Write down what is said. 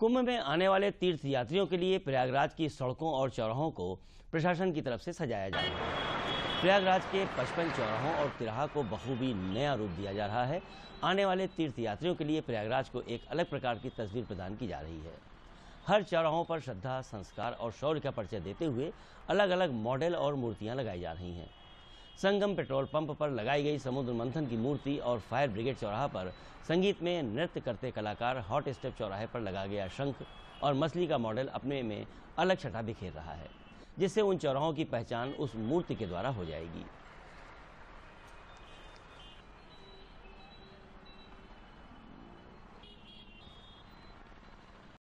कुंभ में आने वाले तीर्थ यात्रियों के लिए प्रयागराज की सड़कों और चौराहों को प्रशासन की तरफ़ से सजाया जा रहा है। प्रयागराज के पचपन चौराहों और तिराहा को बखूबी नया रूप दिया जा रहा है। आने वाले तीर्थ यात्रियों के लिए प्रयागराज को एक अलग प्रकार की तस्वीर प्रदान की जा रही है। हर चौराहों पर श्रद्धा, संस्कार और शौर्य का परिचय देते हुए अलग अलग मॉडल और मूर्तियाँ लगाई जा रही हैं। संगम पेट्रोल पंप पर लगाई गई समुद्र मंथन की मूर्ति और फायर ब्रिगेड चौराहा पर संगीत में नृत्य करते कलाकार हॉट स्टेप चौराहे पर लगा गया शंख और मछली का मॉडल अपने में अलग छटा बिखेर रहा है, जिससे उन चौराहों की पहचान उस मूर्ति के द्वारा हो जाएगी।